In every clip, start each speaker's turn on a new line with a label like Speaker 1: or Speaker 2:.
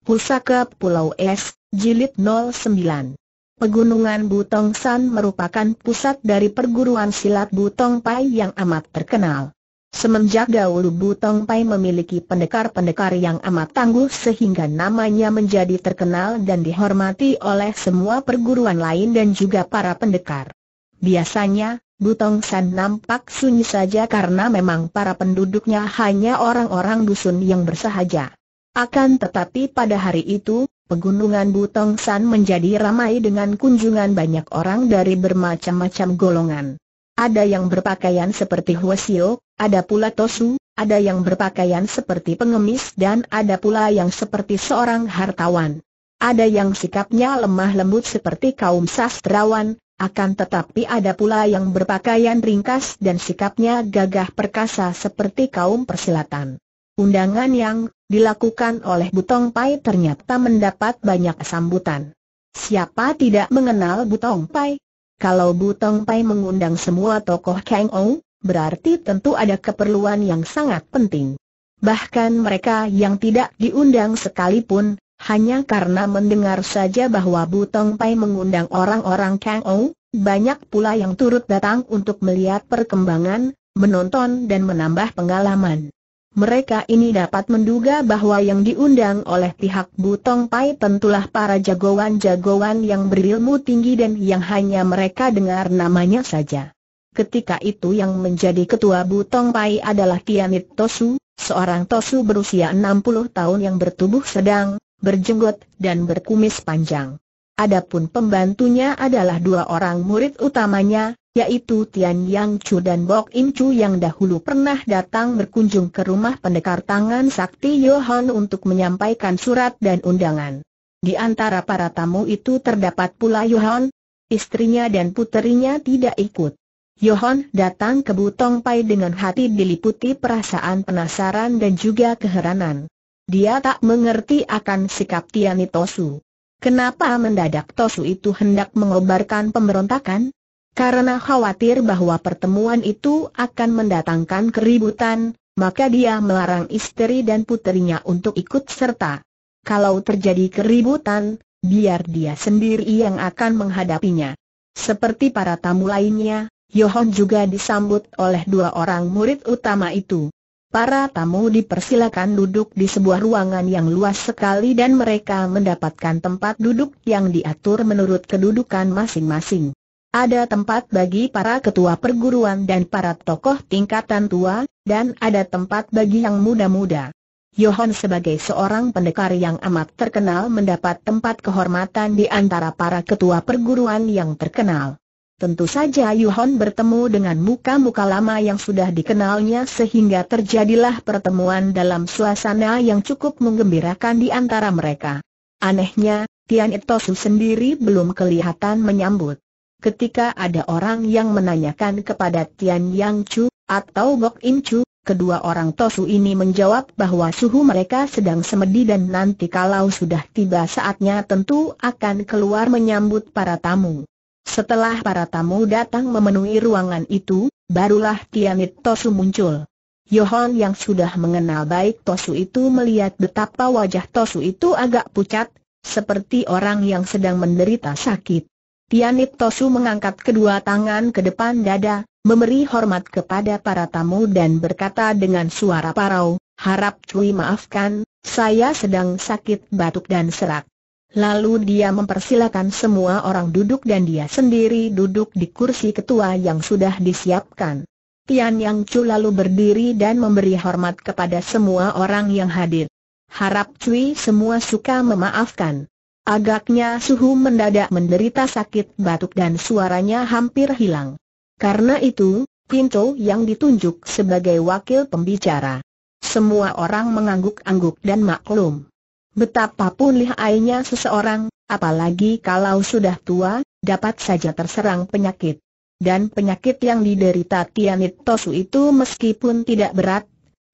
Speaker 1: Pusaka Pulau Es, Jilid 09. Pegunungan Butong San merupakan pusat dari perguruan silat Butong Pai yang amat terkenal. Semenjak dahulu Butong Pai memiliki pendekar-pendekar yang amat tangguh sehingga namanya menjadi terkenal dan dihormati oleh semua perguruan lain dan juga para pendekar. Biasanya, Butong San nampak sunyi saja karena memang para penduduknya hanya orang-orang dusun yang bersahaja. Akan tetapi pada hari itu, pegunungan Butong San menjadi ramai dengan kunjungan banyak orang dari bermacam-macam golongan. Ada yang berpakaian seperti Hwasyo, ada pula Tosu, ada yang berpakaian seperti pengemis dan ada pula yang seperti seorang hartawan. Ada yang sikapnya lemah lembut seperti kaum sastrawan, akan tetapi ada pula yang berpakaian ringkas dan sikapnya gagah perkasa seperti kaum persilatan. Undangan yang dilakukan oleh Butong Pai ternyata mendapat banyak sambutan. Siapa tidak mengenal Butong Pai? Kalau Butong Pai mengundang semua tokoh Kang Ou, berarti tentu ada keperluan yang sangat penting. Bahkan mereka yang tidak diundang sekalipun, hanya karena mendengar saja bahwa Butong Pai mengundang orang-orang Kang Ou, banyak pula yang turut datang untuk melihat perkembangan, menonton dan menambah pengalaman. Mereka ini dapat menduga bahwa yang diundang oleh pihak Butong Pai tentulah para jagoan-jagoan yang berilmu tinggi dan yang hanya mereka dengar namanya saja. Ketika itu yang menjadi ketua Butong Pai adalah Tianit Tosu, seorang Tosu berusia 60 tahun yang bertubuh sedang, berjenggot, dan berkumis panjang. Adapun pembantunya adalah dua orang murid utamanya, yaitu Tian Yang Chu dan Bok Im Chu yang dahulu pernah datang berkunjung ke rumah pendekar tangan sakti Yohon untuk menyampaikan surat dan undangan. Di antara para tamu itu terdapat pula Yohon, istrinya dan puterinya tidak ikut. Yohon datang ke Butong Pai dengan hati diliputi perasaan penasaran dan juga keheranan. Dia tak mengerti akan sikap Tiani Tosu. Kenapa mendadak Tosu itu hendak mengobarkan pemberontakan? Karena khawatir bahwa pertemuan itu akan mendatangkan keributan, maka dia melarang istri dan puterinya untuk ikut serta. Kalau terjadi keributan, biar dia sendiri yang akan menghadapinya. Seperti para tamu lainnya, Yohon juga disambut oleh dua orang murid utama itu. Para tamu dipersilakan duduk di sebuah ruangan yang luas sekali dan mereka mendapatkan tempat duduk yang diatur menurut kedudukan masing-masing. Ada tempat bagi para ketua perguruan dan para tokoh tingkatan tua, dan ada tempat bagi yang muda-muda. Yohon sebagai seorang pendekar yang amat terkenal mendapat tempat kehormatan di antara para ketua perguruan yang terkenal. Tentu saja Yohon bertemu dengan muka-muka lama yang sudah dikenalnya sehingga terjadilah pertemuan dalam suasana yang cukup menggembirakan di antara mereka. Anehnya, Tian Itosu sendiri belum kelihatan menyambut. Ketika ada orang yang menanyakan kepada Tian Yang Chu, atau Bok Im Chu, kedua orang Tosu ini menjawab bahwa suhu mereka sedang semedi dan nanti kalau sudah tiba saatnya tentu akan keluar menyambut para tamu. Setelah para tamu datang memenuhi ruangan itu, barulah Tianit Tosu muncul. Yohon yang sudah mengenal baik Tosu itu melihat betapa wajah Tosu itu agak pucat, seperti orang yang sedang menderita sakit. Tianit Tosu mengangkat kedua tangan ke depan dada, memberi hormat kepada para tamu dan berkata dengan suara parau, harap Cui maafkan, saya sedang sakit batuk dan serak. Lalu dia mempersilakan semua orang duduk dan dia sendiri duduk di kursi ketua yang sudah disiapkan. Tian Yang Chu lalu berdiri dan memberi hormat kepada semua orang yang hadir. Harap Cui semua suka memaafkan. Agaknya suhu mendadak menderita sakit batuk dan suaranya hampir hilang. Karena itu, Pinto yang ditunjuk sebagai wakil pembicara. Semua orang mengangguk-angguk dan maklum. Betapapun lihainya seseorang, apalagi kalau sudah tua, dapat saja terserang penyakit. Dan penyakit yang diderita Tianit Tosu itu meskipun tidak berat,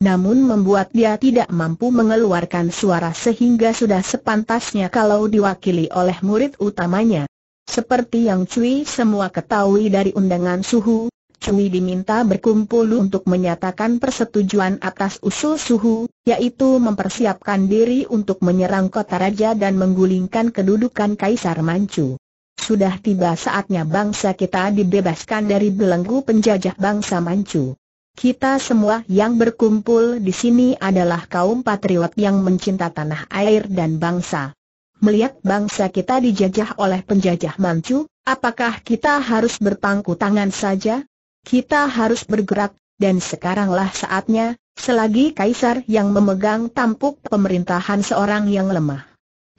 Speaker 1: namun membuat dia tidak mampu mengeluarkan suara sehingga sudah sepantasnya kalau diwakili oleh murid utamanya. Seperti yang Cui semua ketahui dari undangan suhu, Cui diminta berkumpul untuk menyatakan persetujuan atas usul suhu, yaitu mempersiapkan diri untuk menyerang kota raja dan menggulingkan kedudukan Kaisar Manchu. Sudah tiba saatnya bangsa kita dibebaskan dari belenggu penjajah bangsa Manchu. Kita semua yang berkumpul di sini adalah kaum patriot yang mencinta tanah air dan bangsa. Melihat bangsa kita dijajah oleh penjajah Manchu, apakah kita harus berpangku tangan saja? Kita harus bergerak, dan sekaranglah saatnya, selagi kaisar yang memegang tampuk pemerintahan seorang yang lemah.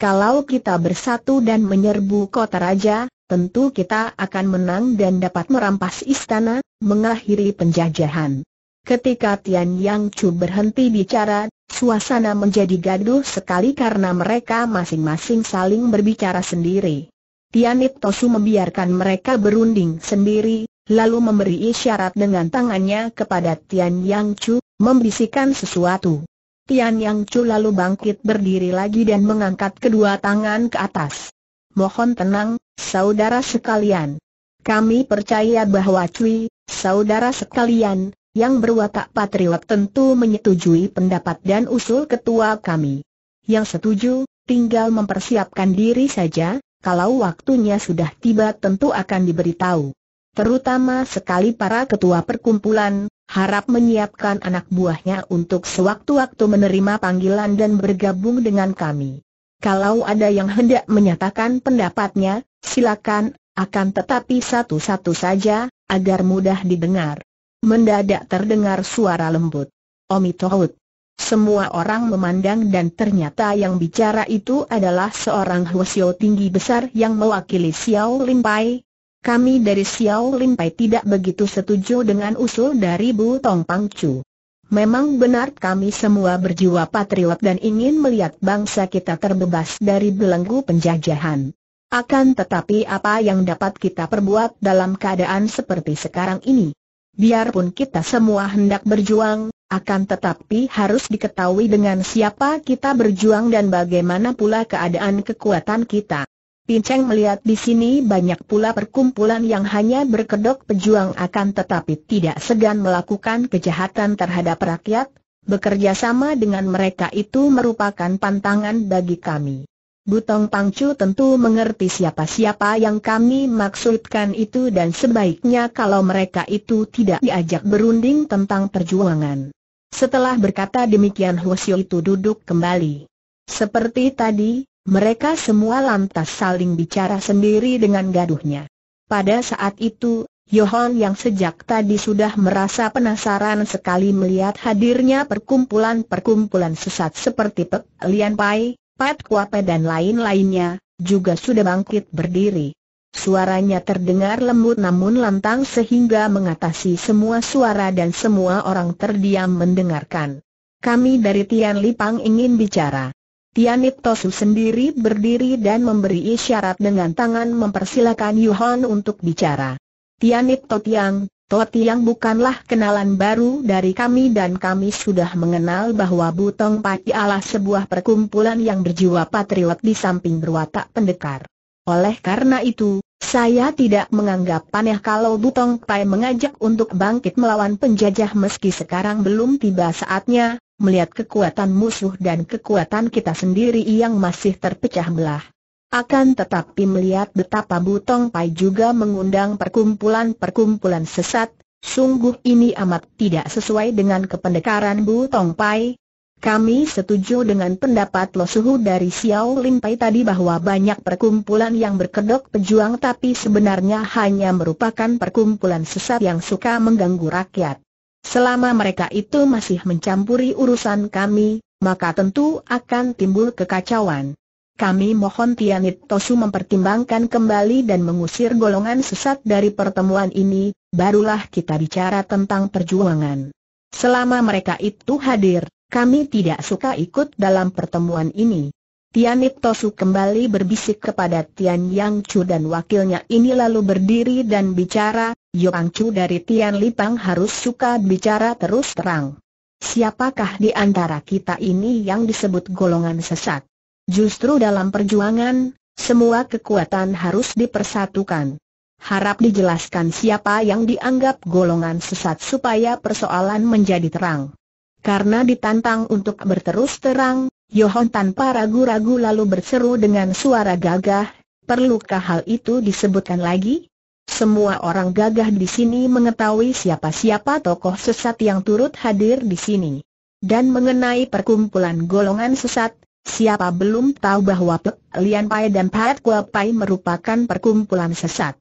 Speaker 1: Kalau kita bersatu dan menyerbu kota raja, tentu kita akan menang dan dapat merampas istana, mengakhiri penjajahan. Ketika Tian Yang Chu berhenti bicara, suasana menjadi gaduh sekali karena mereka masing-masing saling berbicara sendiri. Tianit Tosu membiarkan mereka berunding sendiri, lalu memberi isyarat dengan tangannya kepada Tian Yang Chu, membisikkan sesuatu. Tian Yang Chu lalu bangkit berdiri lagi dan mengangkat kedua tangan ke atas. Mohon tenang, saudara sekalian. Kami percaya bahwa Cui, saudara sekalian, yang berwatak patriot tentu menyetujui pendapat dan usul ketua kami. Yang setuju, tinggal mempersiapkan diri saja, kalau waktunya sudah tiba tentu akan diberitahu terutama sekali para ketua perkumpulan, harap menyiapkan anak buahnya untuk sewaktu-waktu menerima panggilan dan bergabung dengan kami. Kalau ada yang hendak menyatakan pendapatnya, silakan, akan tetapi satu-satu saja, agar mudah didengar. Mendadak terdengar suara lembut. Omi Tohut. Semua orang memandang dan ternyata yang bicara itu adalah seorang Hwasyo tinggi besar yang mewakili Xiao Limpai, kami dari Xiao Limpai tidak begitu setuju dengan usul dari Bu Tong Pang Chu. Memang benar kami semua berjiwa patriot dan ingin melihat bangsa kita terbebas dari belenggu penjajahan. Akan tetapi apa yang dapat kita perbuat dalam keadaan seperti sekarang ini? Biarpun kita semua hendak berjuang, akan tetapi harus diketahui dengan siapa kita berjuang dan bagaimana pula keadaan kekuatan kita. Pinceng melihat di sini banyak pula perkumpulan yang hanya berkedok pejuang akan tetapi tidak segan melakukan kejahatan terhadap rakyat, bekerja sama dengan mereka itu merupakan pantangan bagi kami. Butong Pangcu tentu mengerti siapa-siapa yang kami maksudkan itu dan sebaiknya kalau mereka itu tidak diajak berunding tentang perjuangan. Setelah berkata demikian Hwasyo itu duduk kembali. Seperti tadi, mereka semua lantas saling bicara sendiri dengan gaduhnya. Pada saat itu, Yohon yang sejak tadi sudah merasa penasaran sekali melihat hadirnya perkumpulan-perkumpulan sesat seperti Pek Lian Pai, Pat Kuape dan lain-lainnya, juga sudah bangkit berdiri. Suaranya terdengar lembut namun lantang sehingga mengatasi semua suara dan semua orang terdiam mendengarkan. Kami dari Tian Lipang ingin bicara. Tianit Tosu sendiri berdiri dan memberi isyarat dengan tangan mempersilakan Yuhon untuk bicara. Tianit Totiang, Totiang bukanlah kenalan baru dari kami dan kami sudah mengenal bahwa Butong Pai adalah sebuah perkumpulan yang berjiwa patriot di samping berwatak pendekar. Oleh karena itu, saya tidak menganggap aneh kalau Butong Pai mengajak untuk bangkit melawan penjajah meski sekarang belum tiba saatnya, melihat kekuatan musuh dan kekuatan kita sendiri yang masih terpecah belah. Akan tetapi melihat betapa Butong Pai juga mengundang perkumpulan-perkumpulan sesat, sungguh ini amat tidak sesuai dengan kependekaran Butong Pai. Kami setuju dengan pendapat Lo Suhu dari Xiao Lim Pai tadi bahwa banyak perkumpulan yang berkedok pejuang tapi sebenarnya hanya merupakan perkumpulan sesat yang suka mengganggu rakyat. Selama mereka itu masih mencampuri urusan kami, maka tentu akan timbul kekacauan. Kami mohon Tianit Tosu mempertimbangkan kembali dan mengusir golongan sesat dari pertemuan ini, barulah kita bicara tentang perjuangan. Selama mereka itu hadir, kami tidak suka ikut dalam pertemuan ini. Tianit Tosu kembali berbisik kepada Tian Yang Chu dan wakilnya ini lalu berdiri dan bicara, Yoang Chu dari Tian Lipang harus suka bicara terus terang. Siapakah di antara kita ini yang disebut golongan sesat? Justru dalam perjuangan, semua kekuatan harus dipersatukan. harap dijelaskan siapa yang dianggap golongan sesat supaya persoalan menjadi terang. Karena ditantang untuk berterus terang, Yohon tanpa ragu-ragu lalu berseru dengan suara gagah, perlukah hal itu disebutkan lagi? Semua orang gagah di sini mengetahui siapa-siapa tokoh sesat yang turut hadir di sini. Dan mengenai perkumpulan golongan sesat, siapa belum tahu bahwa Pek Lian Pai dan Pat Kua Pai merupakan perkumpulan sesat?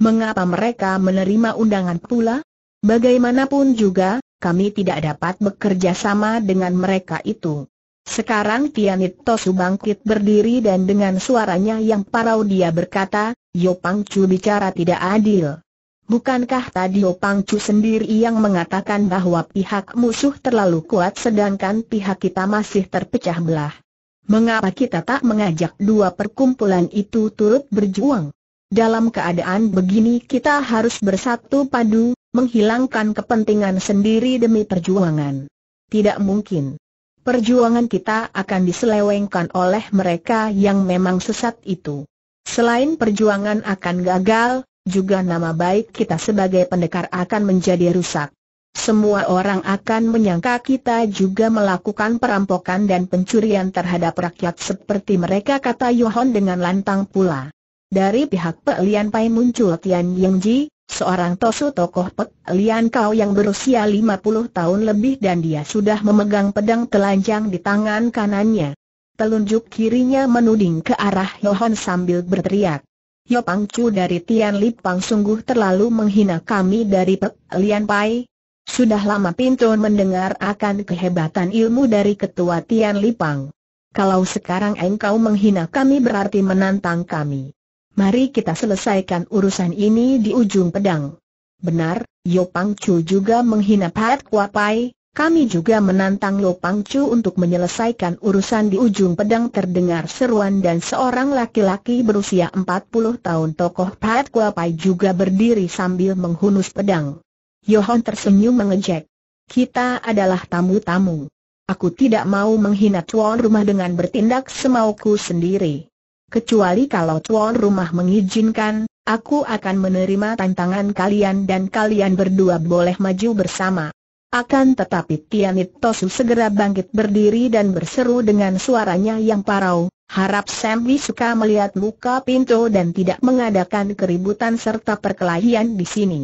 Speaker 1: Mengapa mereka menerima undangan pula? Bagaimanapun juga, kami tidak dapat bekerja sama dengan mereka itu. Sekarang Tianit Tosu bangkit berdiri dan dengan suaranya yang parau dia berkata, Yo Pangcu bicara tidak adil. Bukankah tadi Yo Pangcu sendiri yang mengatakan bahwa pihak musuh terlalu kuat sedangkan pihak kita masih terpecah belah? Mengapa kita tak mengajak dua perkumpulan itu turut berjuang? Dalam keadaan begini kita harus bersatu padu, menghilangkan kepentingan sendiri demi perjuangan. Tidak mungkin. Perjuangan kita akan diselewengkan oleh mereka yang memang sesat itu. Selain perjuangan akan gagal, juga nama baik kita sebagai pendekar akan menjadi rusak. Semua orang akan menyangka kita juga melakukan perampokan dan pencurian terhadap rakyat seperti mereka kata Yohon dengan lantang pula. Dari pihak Pek Lian Pai muncul Tian Yang Ji, seorang tosu tokoh Pek Lian Kau yang berusia 50 tahun lebih dan dia sudah memegang pedang telanjang di tangan kanannya. Telunjuk kirinya menuding ke arah Yohon sambil berteriak. Yo Pang Chu dari Tian Lipang sungguh terlalu menghina kami dari Pek Lian Pai. Sudah lama Pintun mendengar akan kehebatan ilmu dari ketua Tian Lipang. Kalau sekarang engkau menghina kami berarti menantang kami. Mari kita selesaikan urusan ini di ujung pedang. Benar, Yo Pang Chu juga menghina Pat Kua Pai, kami juga menantang Lo Pang Chu untuk menyelesaikan urusan di ujung pedang terdengar seruan dan seorang laki-laki berusia 40 tahun tokoh Pat Kua Pai juga berdiri sambil menghunus pedang. Yohon tersenyum mengejek. Kita adalah tamu-tamu. Aku tidak mau menghina tuan rumah dengan bertindak semauku sendiri. Kecuali kalau tuan rumah mengizinkan, aku akan menerima tantangan kalian dan kalian berdua boleh maju bersama. Akan tetapi Tianit Tosu segera bangkit berdiri dan berseru dengan suaranya yang parau, harap Sambi suka melihat muka Pinto dan tidak mengadakan keributan serta perkelahian di sini.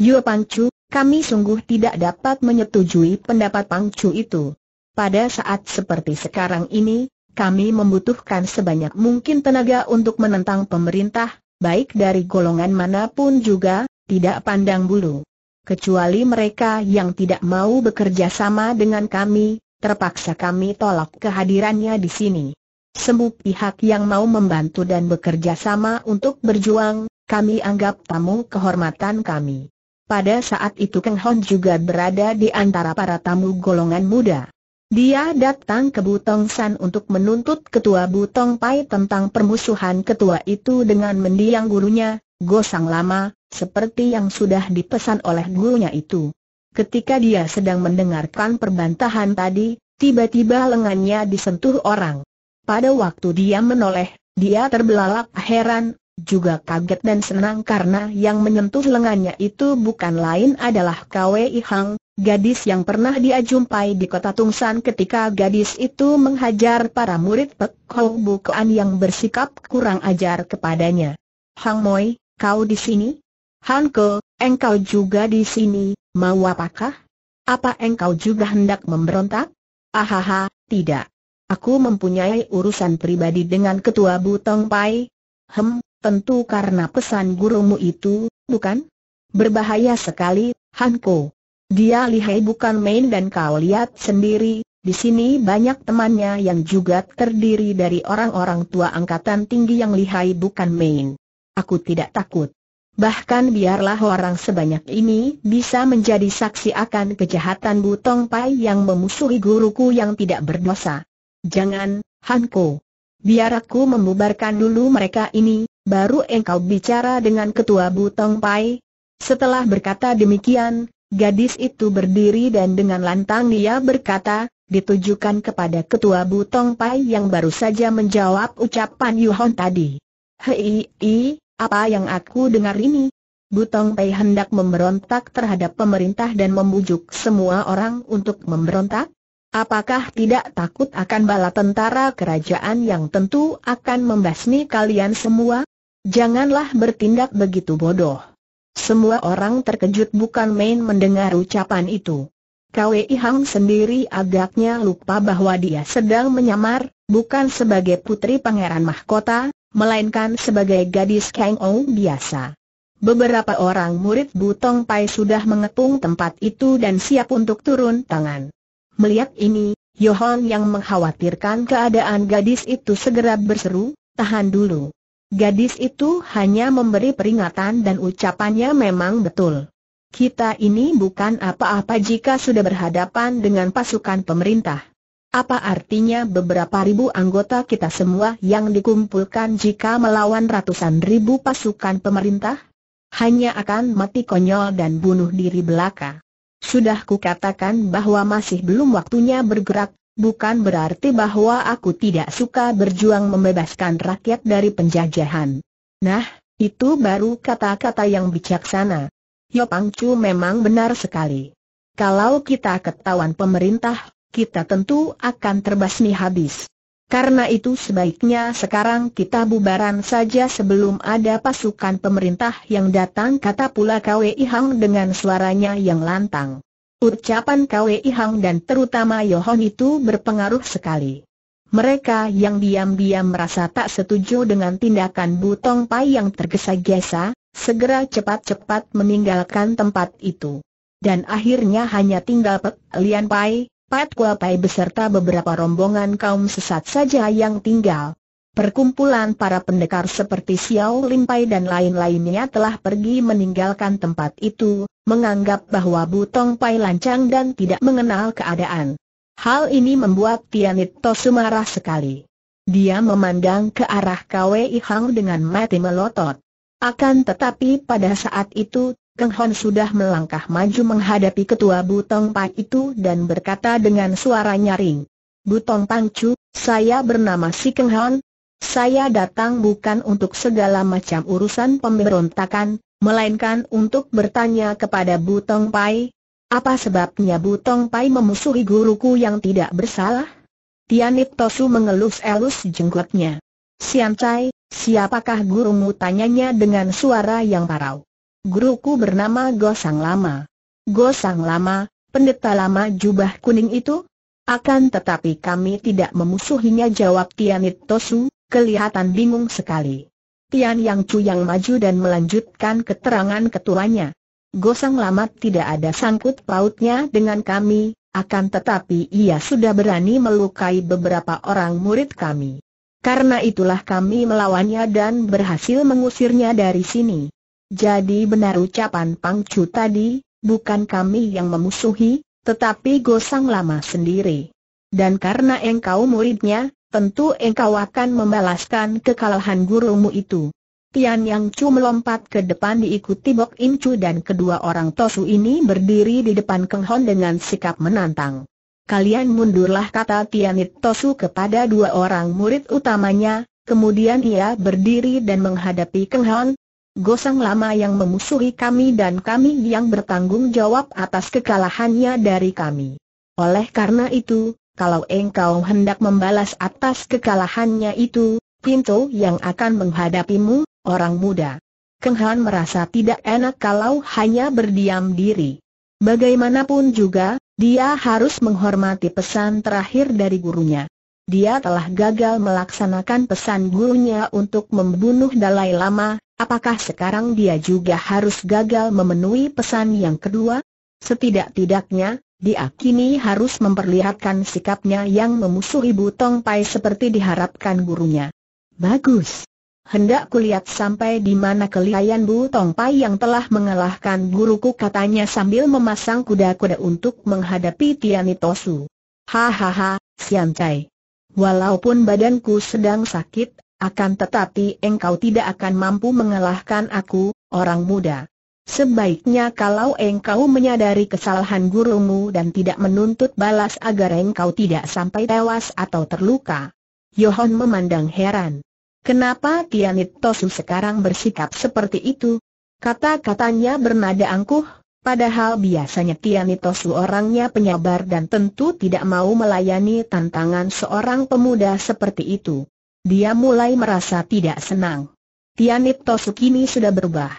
Speaker 1: Yo Pangcu, kami sungguh tidak dapat menyetujui pendapat Pangcu itu. Pada saat seperti sekarang ini, kami membutuhkan sebanyak mungkin tenaga untuk menentang pemerintah, baik dari golongan mana pun juga, tidak pandang bulu. Kecuali mereka yang tidak mau bekerja sama dengan kami, terpaksa kami tolak kehadirannya di sini. Semua pihak yang mau membantu dan bekerja sama untuk berjuang, kami anggap tamu kehormatan kami. Pada saat itu Keng Hon juga berada di antara para tamu golongan muda. Dia datang ke Butong San untuk menuntut ketua Butong Pai tentang permusuhan ketua itu dengan mendiang gurunya, Gosang Lama, seperti yang sudah dipesan oleh gurunya itu. Ketika dia sedang mendengarkan perbantahan tadi, tiba-tiba lengannya disentuh orang. Pada waktu dia menoleh, dia terbelalak heran, juga kaget dan senang karena yang menyentuh lengannya itu bukan lain adalah Kwei Hang, gadis yang pernah dia jumpai di kota Tungsan ketika gadis itu menghajar para murid Pek Hou Bukuan yang bersikap kurang ajar kepadanya. Hang Moi, kau di sini? Han Ke, engkau juga di sini, mau apakah? Apa engkau juga hendak memberontak? Ahaha, tidak. Aku mempunyai urusan pribadi dengan ketua Butong Pai. Hem, tentu karena pesan gurumu itu, bukan? Berbahaya sekali, Hanko. Dia lihai bukan main dan kau lihat sendiri, di sini banyak temannya yang juga terdiri dari orang-orang tua angkatan tinggi yang lihai bukan main. Aku tidak takut. Bahkan biarlah orang sebanyak ini bisa menjadi saksi akan kejahatan Butong Pai yang memusuhi guruku yang tidak berdosa. Jangan, Hanko. Biar aku membubarkan dulu mereka ini, baru engkau bicara dengan ketua Butong Pai. Setelah berkata demikian, Gadis itu berdiri dan dengan lantang dia berkata, ditujukan kepada ketua Butong Pai yang baru saja menjawab ucapan Yuhon tadi. Hei, Apa yang aku dengar ini? Butong Pai hendak memberontak terhadap pemerintah dan membujuk semua orang untuk memberontak? Apakah tidak takut akan bala tentara kerajaan yang tentu akan membasmi kalian semua? Janganlah bertindak begitu bodoh. Semua orang terkejut bukan main mendengar ucapan itu. Kwei Hang sendiri agaknya lupa bahwa dia sedang menyamar, bukan sebagai putri pangeran mahkota, melainkan sebagai gadis Kang Ou biasa. Beberapa orang murid Butong Pai sudah mengepung tempat itu dan siap untuk turun tangan. Melihat ini, Yohon yang mengkhawatirkan keadaan gadis itu segera berseru, tahan dulu. Gadis itu hanya memberi peringatan dan ucapannya memang betul. Kita ini bukan apa-apa jika sudah berhadapan dengan pasukan pemerintah. Apa artinya beberapa ribu anggota kita semua yang dikumpulkan jika melawan ratusan ribu pasukan pemerintah? hanya akan mati konyol dan bunuh diri belaka. Sudah kukatakan bahwa masih belum waktunya bergerak, bukan berarti bahwa aku tidak suka berjuang membebaskan rakyat dari penjajahan. Nah, itu baru kata-kata yang bijaksana. Yo Pangcu memang benar sekali. Kalau kita ketahuan pemerintah, kita tentu akan terbasmi habis. Karena itu sebaiknya sekarang kita bubaran saja sebelum ada pasukan pemerintah yang datang kata pula Kwei Hang dengan suaranya yang lantang. Ucapan Kwei Hang dan terutama Yohon itu berpengaruh sekali. Mereka yang diam-diam merasa tak setuju dengan tindakan Butong Pai yang tergesa-gesa, segera cepat-cepat meninggalkan tempat itu. Dan akhirnya hanya tinggal Pek Lian Pai, Pat Kua Pai beserta beberapa rombongan kaum sesat saja yang tinggal. Perkumpulan para pendekar seperti Xiao Limpai dan lain-lainnya telah pergi meninggalkan tempat itu, menganggap bahwa Butong Pai lancang dan tidak mengenal keadaan. Hal ini membuat Tianit Tosu marah sekali. Dia memandang ke arah Kwei Hang dengan mati melotot. Akan tetapi pada saat itu Keng Hon sudah melangkah maju menghadapi ketua Butong Pai itu dan berkata dengan suara nyaring. Butong Pangcu, saya bernama Si Keng Hon. Saya datang bukan untuk segala macam urusan pemberontakan, melainkan untuk bertanya kepada Butong Pai. Apa sebabnya Butong Pai memusuhi guruku yang tidak bersalah? Tianit Tosu mengelus-elus jenggotnya. Sian Cai, siapakah gurumu tanyanya dengan suara yang parau. Guruku bernama Gosang Lama. Gosang Lama, pendeta lama jubah kuning itu? Akan tetapi kami tidak memusuhinya jawab Tianit Tosu, kelihatan bingung sekali. Tian Yang Chu yang maju dan melanjutkan keterangan ketuanya. Gosang Lama tidak ada sangkut pautnya dengan kami, akan tetapi ia sudah berani melukai beberapa orang murid kami. Karena itulah kami melawannya dan berhasil mengusirnya dari sini. Jadi benar ucapan Pangcu tadi, bukan kami yang memusuhi, tetapi Gosang Lama sendiri. Dan karena engkau muridnya, tentu engkau akan membalaskan kekalahan gurumu itu. Tian Yang Chu melompat ke depan diikuti Bok In Chu dan kedua orang Tosu ini berdiri di depan Keng Hon dengan sikap menantang. Kalian mundurlah kata Tianit Tosu kepada dua orang murid utamanya, kemudian ia berdiri dan menghadapi Keng Hon, Gosang lama yang memusuhi kami dan kami yang bertanggung jawab atas kekalahannya dari kami. Oleh karena itu, kalau engkau hendak membalas atas kekalahannya itu, pintu yang akan menghadapimu, orang muda. Keng Han merasa tidak enak kalau hanya berdiam diri. Bagaimanapun juga, dia harus menghormati pesan terakhir dari gurunya. Dia telah gagal melaksanakan pesan gurunya untuk membunuh Dalai Lama, Apakah sekarang dia juga harus gagal memenuhi pesan yang kedua? Setidak-tidaknya, dia kini harus memperlihatkan sikapnya yang memusuhi Butong Pai seperti diharapkan gurunya. Bagus. Hendak kulihat sampai di mana kelihayan Butong Pai yang telah mengalahkan guruku katanya sambil memasang kuda-kuda untuk menghadapi Tianitosu. Hahaha, Sian Cai. Walaupun badanku sedang sakit, akan tetapi engkau tidak akan mampu mengalahkan aku, orang muda. Sebaiknya kalau engkau menyadari kesalahan gurumu dan tidak menuntut balas agar engkau tidak sampai tewas atau terluka. Yohon memandang heran. Kenapa Tianit Tosu sekarang bersikap seperti itu? Kata-katanya bernada angkuh, padahal biasanya Tianit Tosu orangnya penyabar dan tentu tidak mau melayani tantangan seorang pemuda seperti itu. Dia mulai merasa tidak senang. Tianit Tosu kini sudah berubah.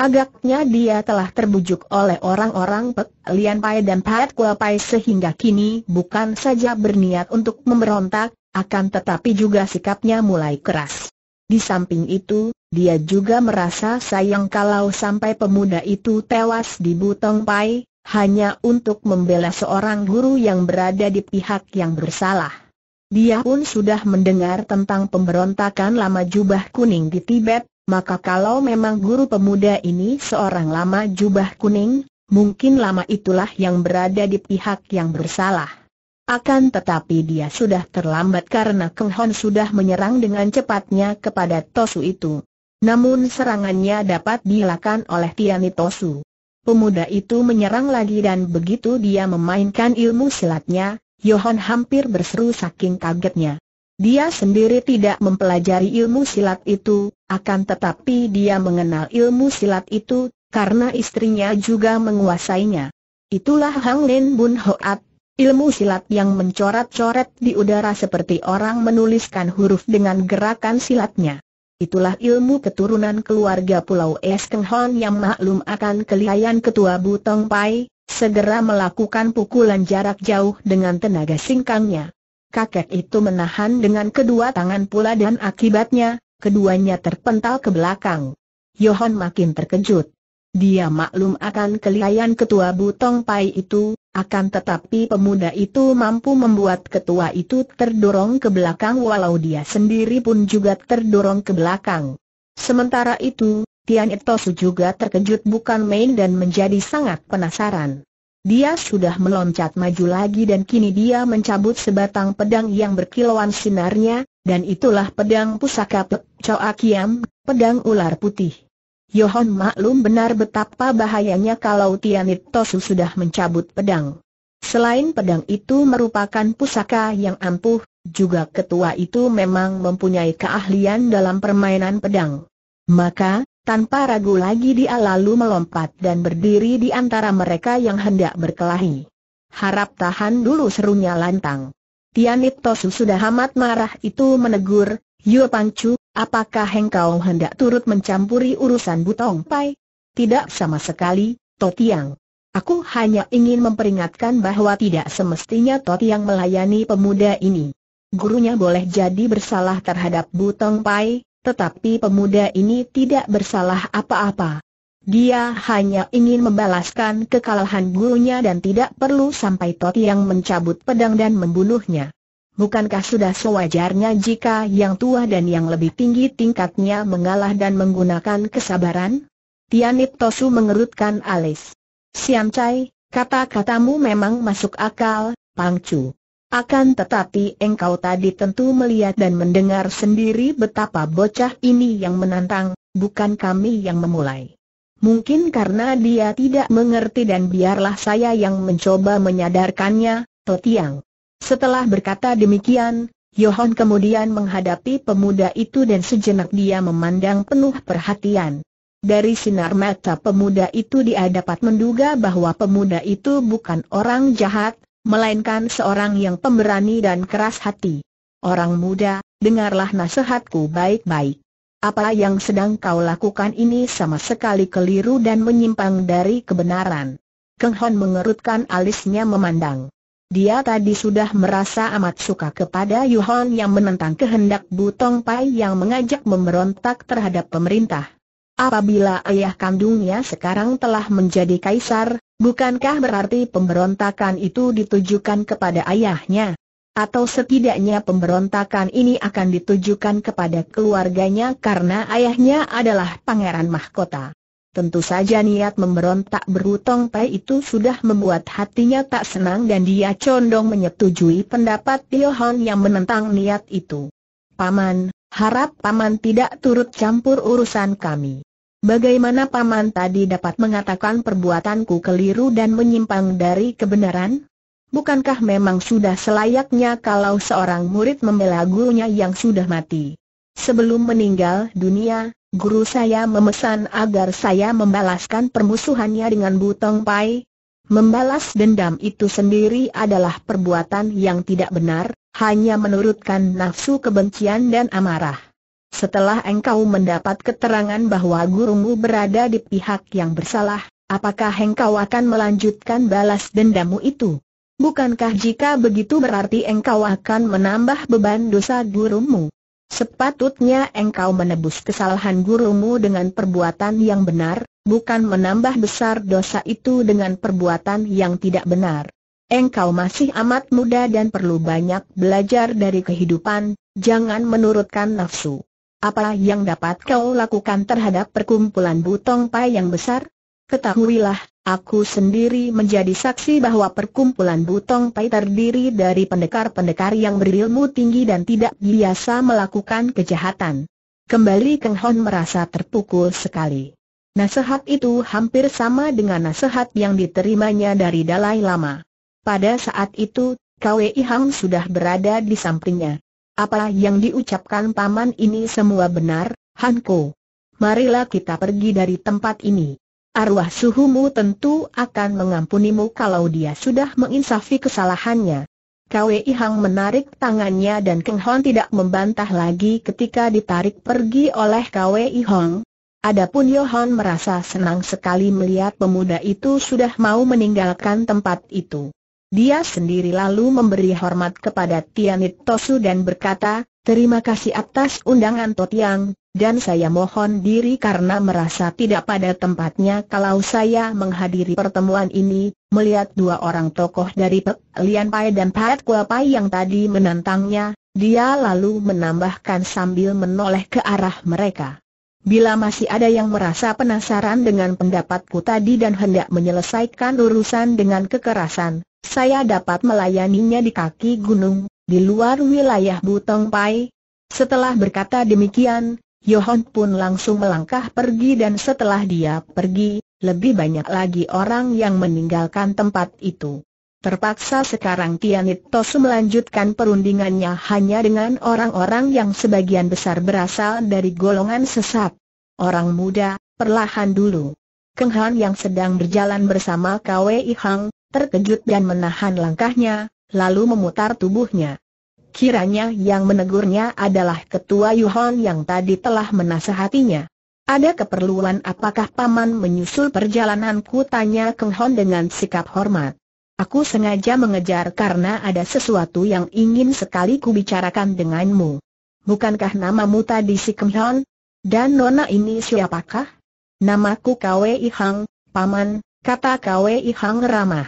Speaker 1: Agaknya dia telah terbujuk oleh orang-orang Pek Lian Pai dan Pat Kua Pai sehingga kini bukan saja berniat untuk memberontak, akan tetapi juga sikapnya mulai keras. Di samping itu, dia juga merasa sayang kalau sampai pemuda itu tewas di Butong Pai, hanya untuk membela seorang guru yang berada di pihak yang bersalah. Dia pun sudah mendengar tentang pemberontakan lama jubah kuning di Tibet, maka kalau memang guru pemuda ini seorang lama jubah kuning, mungkin lama itulah yang berada di pihak yang bersalah. Akan tetapi dia sudah terlambat karena Keng Hon sudah menyerang dengan cepatnya kepada Tosu itu. Namun serangannya dapat dilakukan oleh Tiani Tosu. Pemuda itu menyerang lagi dan begitu dia memainkan ilmu silatnya, Yohon hampir berseru saking kagetnya. Dia sendiri tidak mempelajari ilmu silat itu, akan tetapi dia mengenal ilmu silat itu, karena istrinya juga menguasainya. Itulah Hang Lin Bun Hoat, ilmu silat yang mencoret-coret di udara seperti orang menuliskan huruf dengan gerakan silatnya. Itulah ilmu keturunan keluarga Pulau Es Keng Hon yang maklum akan kelihayan ketua Butong Pai, segera melakukan pukulan jarak jauh dengan tenaga singkangnya kakek itu menahan dengan kedua tangan pula dan akibatnya, keduanya terpental ke belakang. Yohon makin terkejut. Dia maklum akan kelihayan ketua Butong Pai itu, akan tetapi pemuda itu mampu membuat ketua itu terdorong ke belakang walau dia sendiri pun juga terdorong ke belakang. Sementara itu, Tian Itosu juga terkejut bukan main dan menjadi sangat penasaran. Dia sudah meloncat maju lagi dan kini dia mencabut sebatang pedang yang berkilauan sinarnya, dan itulah pedang pusaka Pek Choa Kiam, pedang ular putih. Yohon maklum benar betapa bahayanya kalau Tianit Tosu sudah mencabut pedang. Selain pedang itu merupakan pusaka yang ampuh, juga ketua itu memang mempunyai keahlian dalam permainan pedang. Maka, tanpa ragu lagi dia lalu melompat dan berdiri di antara mereka yang hendak berkelahi. Harap tahan dulu serunya lantang. Tianit Tosu sudah amat marah itu menegur, Yu Pancu, apakah engkau hendak turut mencampuri urusan Butong Pai? Tidak sama sekali, Totiang. Aku hanya ingin memperingatkan bahwa tidak semestinya Totiang melayani pemuda ini. Gurunya boleh jadi bersalah terhadap Butong Pai, tetapi pemuda ini tidak bersalah apa-apa. Dia hanya ingin membalaskan kekalahan gurunya dan tidak perlu sampai Toti yang mencabut pedang dan membunuhnya. Bukankah sudah sewajarnya jika yang tua dan yang lebih tinggi tingkatnya mengalah dan menggunakan kesabaran? Tianit Tosu mengerutkan alis. Siam Chai, kata-katamu memang masuk akal, Pangcu. Akan tetapi engkau tadi tentu melihat dan mendengar sendiri betapa bocah ini yang menantang, bukan kami yang memulai. Mungkin karena dia tidak mengerti dan biarlah saya yang mencoba menyadarkannya, Totiang. Setelah berkata demikian, Yohon kemudian menghadapi pemuda itu dan sejenak dia memandang penuh perhatian. Dari sinar mata pemuda itu dia dapat menduga bahwa pemuda itu bukan orang jahat, melainkan seorang yang pemberani dan keras hati. Orang muda, dengarlah nasihatku baik-baik. Apa yang sedang kau lakukan ini sama sekali keliru dan menyimpang dari kebenaran. Keng Hon mengerutkan alisnya memandang. Dia tadi sudah merasa amat suka kepada Yu Hon yang menentang kehendak Butong Pai yang mengajak memberontak terhadap pemerintah. Apabila ayah kandungnya sekarang telah menjadi kaisar, Bukankah berarti pemberontakan itu ditujukan kepada ayahnya? Atau setidaknya pemberontakan ini akan ditujukan kepada keluarganya karena ayahnya adalah pangeran mahkota? Tentu saja niat memberontak berutong pai itu sudah membuat hatinya tak senang dan dia condong menyetujui pendapat Tiohon yang menentang niat itu. Paman, harap paman tidak turut campur urusan kami. Bagaimana paman tadi dapat mengatakan perbuatanku keliru dan menyimpang dari kebenaran? Bukankah memang sudah selayaknya kalau seorang murid membela gurunya yang sudah mati? Sebelum meninggal dunia, guru saya memesan agar saya membalaskan permusuhannya dengan Butong Pai. Membalas dendam itu sendiri adalah perbuatan yang tidak benar, hanya menurutkan nafsu kebencian dan amarah. Setelah engkau mendapat keterangan bahwa gurumu berada di pihak yang bersalah, apakah engkau akan melanjutkan balas dendammu itu? Bukankah jika begitu berarti engkau akan menambah beban dosa gurumu? Sepatutnya engkau menebus kesalahan gurumu dengan perbuatan yang benar, bukan menambah besar dosa itu dengan perbuatan yang tidak benar. Engkau masih amat muda dan perlu banyak belajar dari kehidupan, jangan menurutkan nafsu. Apa yang dapat kau lakukan terhadap perkumpulan butong pai yang besar? Ketahuilah, aku sendiri menjadi saksi bahwa perkumpulan Butong Pai terdiri dari pendekar-pendekar yang berilmu tinggi dan tidak biasa melakukan kejahatan. Kembali Keng Hon merasa terpukul sekali. Nasihat itu hampir sama dengan nasihat yang diterimanya dari Dalai Lama. Pada saat itu, Kwei Hang sudah berada di sampingnya. Apa yang diucapkan paman ini semua benar, Hanko. Marilah kita pergi dari tempat ini. Arwah suhumu tentu akan mengampunimu kalau dia sudah menginsafi kesalahannya. Kwei Hang menarik tangannya dan Keng Hon tidak membantah lagi ketika ditarik pergi oleh Kwei Hong. Adapun Yohon merasa senang sekali melihat pemuda itu sudah mau meninggalkan tempat itu. Dia sendiri lalu memberi hormat kepada Tianit Tosu dan berkata, Terima kasih atas undangan Totiang, dan saya mohon diri karena merasa tidak pada tempatnya kalau saya menghadiri pertemuan ini, melihat dua orang tokoh dari Pek Lian Pai dan Pat Kua Pai yang tadi menantangnya, dia lalu menambahkan sambil menoleh ke arah mereka. Bila masih ada yang merasa penasaran dengan pendapatku tadi dan hendak menyelesaikan urusan dengan kekerasan, saya dapat melayaninya di kaki gunung, di luar wilayah Butong Pai. Setelah berkata demikian, Yohon pun langsung melangkah pergi dan setelah dia pergi, lebih banyak lagi orang yang meninggalkan tempat itu. Terpaksa sekarang Tianit Tosu melanjutkan perundingannya hanya dengan orang-orang yang sebagian besar berasal dari golongan sesat. Orang muda, perlahan dulu. Keng Han yang sedang berjalan bersama Kwei Hang, terkejut dan menahan langkahnya, lalu memutar tubuhnya. Kiranya yang menegurnya adalah ketua Yuhon yang tadi telah menasehatinya. Ada keperluan apakah paman menyusul perjalananku tanya Keng Hon dengan sikap hormat. Aku sengaja mengejar karena ada sesuatu yang ingin sekali kubicarakan denganmu. Bukankah namamu tadi si Keng Hon? Dan nona ini siapakah? Namaku Kwe Ihang, paman, kata Kwe Ihang ramah.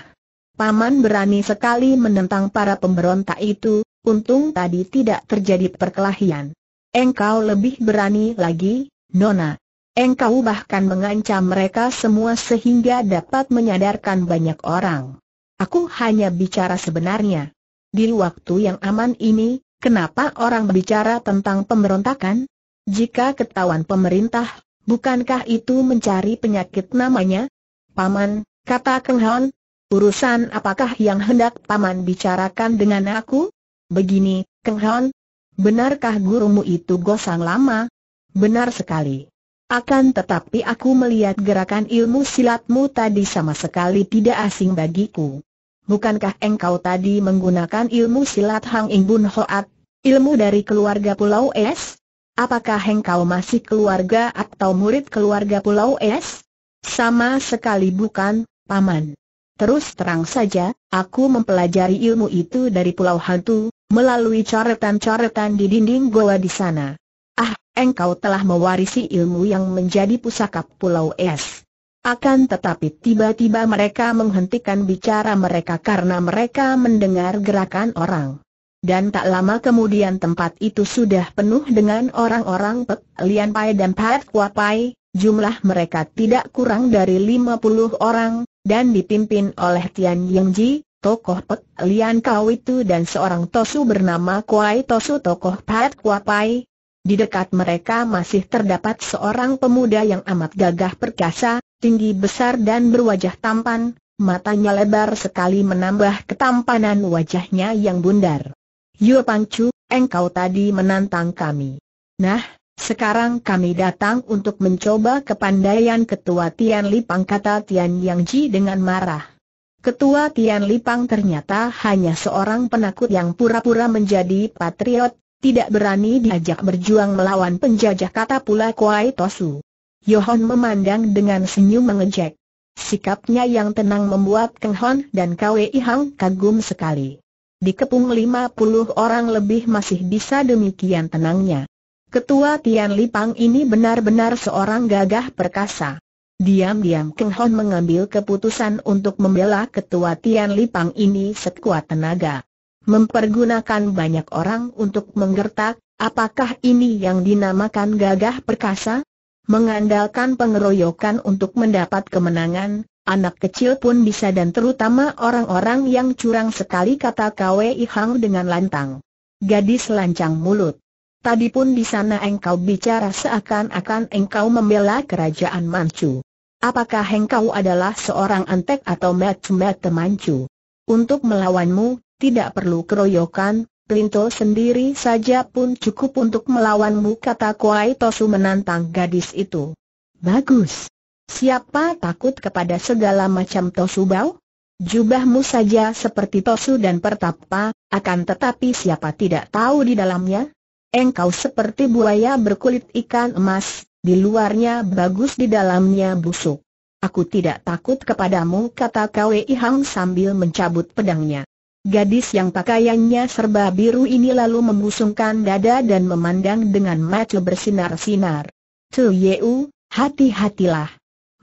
Speaker 1: Paman berani sekali menentang para pemberontak itu, Untung tadi tidak terjadi perkelahian. Engkau lebih berani lagi, Nona. Engkau bahkan mengancam mereka semua sehingga dapat menyadarkan banyak orang. Aku hanya bicara sebenarnya. Di waktu yang aman ini, kenapa orang bicara tentang pemberontakan? Jika ketahuan pemerintah, bukankah itu mencari penyakit namanya? Paman, kata Keng Hon, urusan apakah yang hendak Paman bicarakan dengan aku? Begini, Keng Hon, benarkah gurumu itu gosang lama? Benar sekali. Akan tetapi aku melihat gerakan ilmu silatmu tadi sama sekali tidak asing bagiku. Bukankah engkau tadi menggunakan ilmu silat Hang Ing Bun Hoat, ilmu dari keluarga Pulau Es? Apakah engkau masih keluarga atau murid keluarga Pulau Es? Sama sekali bukan, Paman. Terus terang saja, aku mempelajari ilmu itu dari Pulau Hantu, melalui coretan-coretan di dinding goa di sana. Ah, engkau telah mewarisi ilmu yang menjadi pusaka Pulau Es. Akan tetapi tiba-tiba mereka menghentikan bicara mereka karena mereka mendengar gerakan orang. Dan tak lama kemudian tempat itu sudah penuh dengan orang-orang Pek Lian Pai dan Pat Kua Pai, jumlah mereka tidak kurang dari 50 orang, dan dipimpin oleh Tian Yang Ji, tokoh Pek Lian Kau itu dan seorang Tosu bernama Kuai Tosu tokoh Pat Kuapai. Di dekat mereka masih terdapat seorang pemuda yang amat gagah perkasa, tinggi besar dan berwajah tampan, matanya lebar sekali menambah ketampanan wajahnya yang bundar. Yo Pangcu, engkau tadi menantang kami. Nah, sekarang kami datang untuk mencoba kepandaian Ketua Tian Lipang kata Tian Yang Ji dengan marah. Ketua Tian Lipang ternyata hanya seorang penakut yang pura-pura menjadi patriot, tidak berani diajak berjuang melawan penjajah kata pula Kuai Tosu. Yohon memandang dengan senyum mengejek. Sikapnya yang tenang membuat Keng Hon dan Kwei Hang kagum sekali. Dikepung 50 orang lebih masih bisa demikian tenangnya. Ketua Tian Lipang ini benar-benar seorang gagah perkasa. Diam-diam Keng Hon mengambil keputusan untuk membela Ketua Tian Lipang ini sekuat tenaga. Mempergunakan banyak orang untuk menggertak, apakah ini yang dinamakan gagah perkasa? Mengandalkan pengeroyokan untuk mendapat kemenangan, anak kecil pun bisa dan terutama orang-orang yang curang sekali kata Kwei Hang dengan lantang. Gadis lancang mulut. Tadi pun di sana engkau bicara seakan-akan engkau membela kerajaan Manchu. Apakah engkau adalah seorang antek atau met-met Manchu? Untuk melawanmu, tidak perlu keroyokan, Pelinto sendiri saja pun cukup untuk melawanmu kata Kuai Tosu menantang gadis itu. Bagus. Siapa takut kepada segala macam Tosu bau? Jubahmu saja seperti Tosu dan Pertapa, akan tetapi siapa tidak tahu di dalamnya? Engkau seperti buaya berkulit ikan emas, di luarnya bagus di dalamnya busuk. Aku tidak takut kepadamu kata Kwei Hang sambil mencabut pedangnya. Gadis yang pakaiannya serba biru ini lalu membusungkan dada dan memandang dengan mata bersinar-sinar. Tu Yeu, hati-hatilah.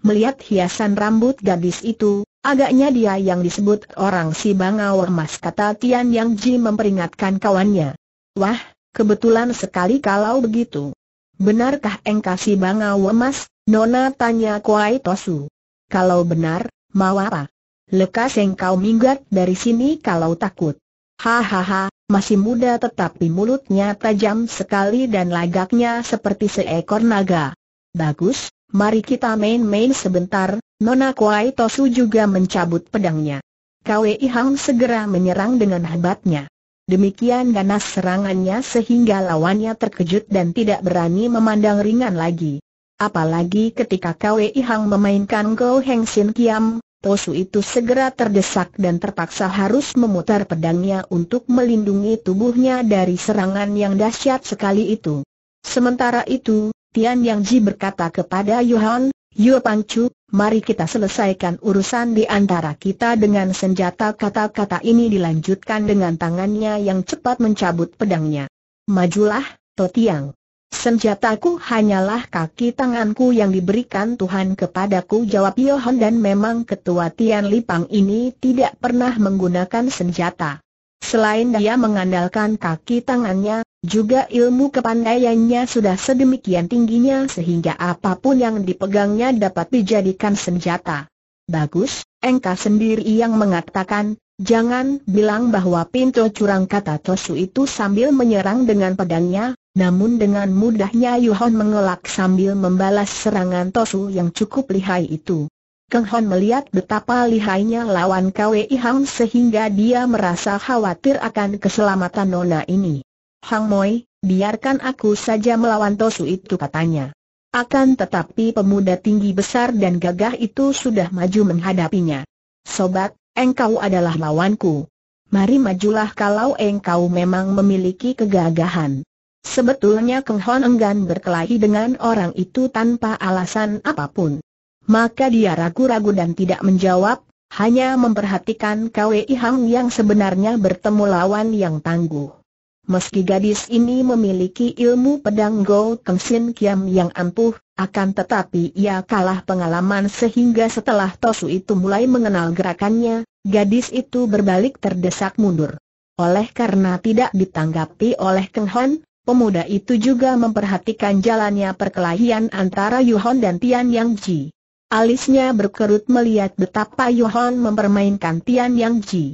Speaker 1: Melihat hiasan rambut gadis itu, agaknya dia yang disebut orang si bangau emas kata Tian Yang Ji memperingatkan kawannya. Wah, Kebetulan sekali kalau begitu. Benarkah engkau si bangau emas? Nona tanya Kuai Tosu. Kalau benar, mau apa? Lekas engkau minggat dari sini kalau takut. Hahaha, masih muda tetapi mulutnya tajam sekali dan lagaknya seperti seekor naga. Bagus, mari kita main-main sebentar, Nona Kuai Tosu juga mencabut pedangnya. Kwei Hang segera menyerang dengan hebatnya. Demikian ganas serangannya sehingga lawannya terkejut dan tidak berani memandang ringan lagi. Apalagi ketika Kwei Hang memainkan Go Heng Sin Kiam, Tosu itu segera terdesak dan terpaksa harus memutar pedangnya untuk melindungi tubuhnya dari serangan yang dahsyat sekali itu. Sementara itu, Tian Yang Ji berkata kepada Yuhan, Yu Pangcu, mari kita selesaikan urusan di antara kita dengan senjata kata-kata ini dilanjutkan dengan tangannya yang cepat mencabut pedangnya. Majulah, Totiang. Senjataku hanyalah kaki tanganku yang diberikan Tuhan kepadaku jawab Yohan dan memang ketua Tian Lipang ini tidak pernah menggunakan senjata. Selain dia mengandalkan kaki tangannya, juga ilmu kepandaiannya sudah sedemikian tingginya sehingga apa pun yang dipegangnya dapat dijadikan senjata. Bagus, engkau sendiri yang mengatakan, jangan bilang bahwa pintu curang kata Tosu itu sambil menyerang dengan pedangnya, namun dengan mudahnya Yuhon mengelak sambil membalas serangan Tosu yang cukup lihai itu. Keng Hon melihat betapa lihainya lawan Kwei Hang sehingga dia merasa khawatir akan keselamatan Nona ini. Hang Moi, biarkan aku saja melawan Tosu itu katanya. Akan tetapi pemuda tinggi besar dan gagah itu sudah maju menghadapinya. Sobat, engkau adalah lawanku. Mari majulah kalau engkau memang memiliki kegagahan. Sebetulnya Keng Hon enggan berkelahi dengan orang itu tanpa alasan apa pun. Maka dia ragu-ragu dan tidak menjawab, hanya memperhatikan Kwei Hang yang sebenarnya bertemu lawan yang tangguh. Meski gadis ini memiliki ilmu pedang Go Keng Sin Kiam yang ampuh, akan tetapi ia kalah pengalaman sehingga setelah Tosu itu mulai mengenal gerakannya, gadis itu berbalik terdesak mundur. Oleh karena tidak ditanggapi oleh Keng Hon, pemuda itu juga memperhatikan jalannya perkelahian antara Yuhon dan Tian Yang Ji. Alisnya berkerut melihat betapa Yohon mempermainkan Tian Yang Ji.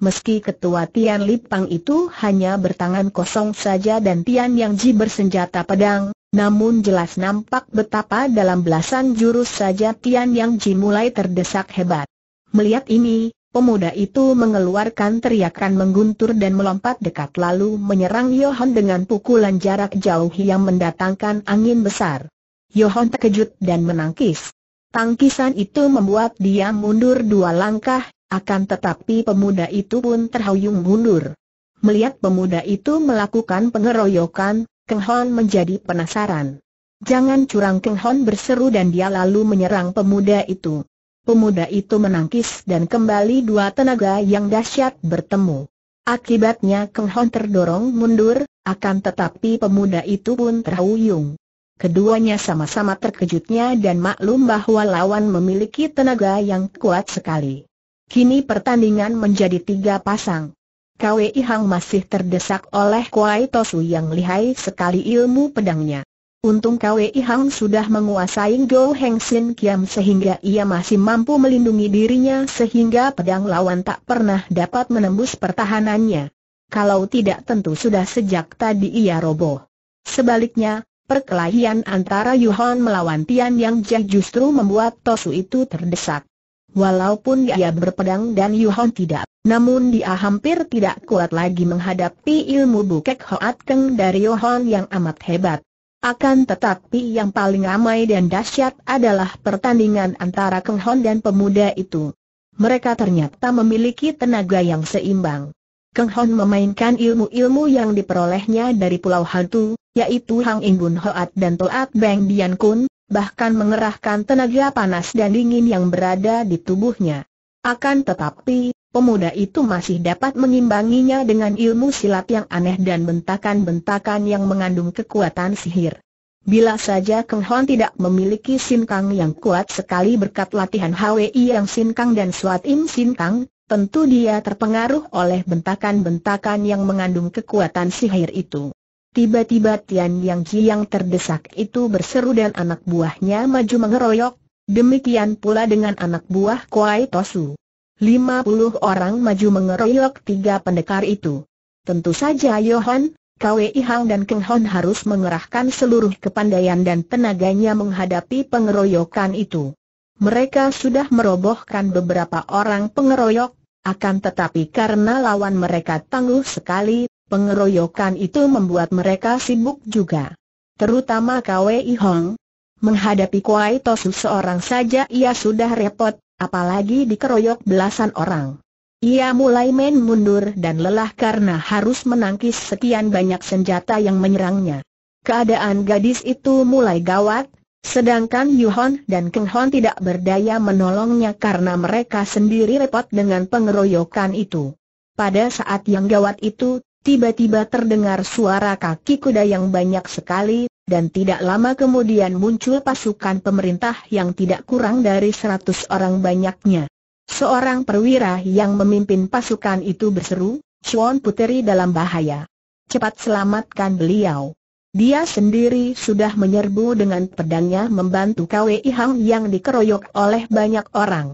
Speaker 1: Meski ketua Tian Lipang itu hanya bertangan kosong saja dan Tian Yang Ji bersenjata pedang, namun jelas nampak betapa dalam belasan jurus saja Tian Yang Ji mulai terdesak hebat. Melihat ini, Pemuda itu mengeluarkan teriakan mengguntur dan melompat dekat lalu menyerang Yohan dengan pukulan jarak jauh yang mendatangkan angin besar. Yohan terkejut dan menangkis. Tangkisan itu membuat dia mundur dua langkah, akan tetapi pemuda itu pun terhuyung mundur. Melihat pemuda itu melakukan pengeroyokan, Keng Hon menjadi penasaran. Jangan curang Keng Hon berseru dan dia lalu menyerang pemuda itu. Pemuda itu menangkis dan kembali dua tenaga yang dahsyat bertemu. Akibatnya Keng Hon terdorong mundur, akan tetapi pemuda itu pun terhuyung. Keduanya sama-sama terkejutnya dan maklum bahwa lawan memiliki tenaga yang kuat sekali. Kini pertandingan menjadi tiga pasang. Kwei Hang masih terdesak oleh Kuai Tosu yang lihai sekali ilmu pedangnya. Untung Kwei Hang sudah menguasai Go Heng Sin Kiam sehingga ia masih mampu melindungi dirinya sehingga pedang lawan tak pernah dapat menembus pertahanannya. Kalau tidak tentu sudah sejak tadi ia roboh. Sebaliknya, perkelahian antara Yuhon melawan Tian Yang Jia justru membuat Tosu itu terdesak. Walaupun ia berpedang dan Yuhon tidak, namun dia hampir tidak kuat lagi menghadapi ilmu bukek Hoat Keng dari Yuhon yang amat hebat. Akan tetapi yang paling ramai dan dahsyat adalah pertandingan antara Keng Hon dan pemuda itu. Mereka ternyata memiliki tenaga yang seimbang. Keng Hon memainkan ilmu-ilmu yang diperolehnya dari Pulau Hantu, yaitu Hang Ingbun Hoat dan Toat Beng Bian Kun, bahkan mengerahkan tenaga panas dan dingin yang berada di tubuhnya. Akan tetapi, pemuda itu masih dapat mengimbanginya dengan ilmu silat yang aneh dan bentakan-bentakan yang mengandung kekuatan sihir. Bila saja Keng Hon tidak memiliki sinkang yang kuat sekali berkat latihan HWI yang sinkang dan Swat Im sinkang, tentu dia terpengaruh oleh bentakan-bentakan yang mengandung kekuatan sihir itu. Tiba-tiba Tian Yang Ji yang terdesak itu berseru dan anak buahnya maju mengeroyok, demikian pula dengan anak buah Kuai Tosu. Lima puluh orang maju mengeroyok tiga pendekar itu. Tentu saja Johan, Kwei Hang dan Keng Hon harus mengerahkan seluruh kepandaian dan tenaganya menghadapi pengeroyokan itu. Mereka sudah merobohkan beberapa orang pengeroyok, akan tetapi karena lawan mereka tangguh sekali, pengeroyokan itu membuat mereka sibuk juga. Terutama Kwei Hong. Menghadapi Kwai Tosu seorang saja ia sudah repot, apalagi dikeroyok belasan orang. Ia mulai main mundur dan lelah karena harus menangkis sekian banyak senjata yang menyerangnya. Keadaan gadis itu mulai gawat, sedangkan Yuhon dan Keng Hon tidak berdaya menolongnya karena mereka sendiri repot dengan pengeroyokan itu. Pada saat yang gawat itu, tiba-tiba terdengar suara kaki kuda yang banyak sekali, dan tidak lama kemudian muncul pasukan pemerintah yang tidak kurang dari seratus orang banyaknya. Seorang perwira yang memimpin pasukan itu berseru, Chuan Puteri dalam bahaya. Cepat selamatkan beliau. Dia sendiri sudah menyerbu dengan pedangnya membantu Kwei Hang yang dikeroyok oleh banyak orang.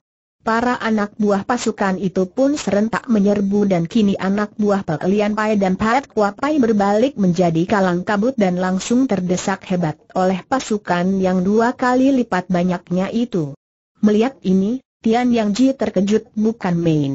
Speaker 1: Para anak buah pasukan itu pun serentak menyerbu dan kini anak buah Pekelian Pai dan Pat Kuapai berbalik menjadi kalang kabut dan langsung terdesak hebat oleh pasukan yang dua kali lipat banyaknya itu. Melihat ini, Tian Yang Ji terkejut bukan main.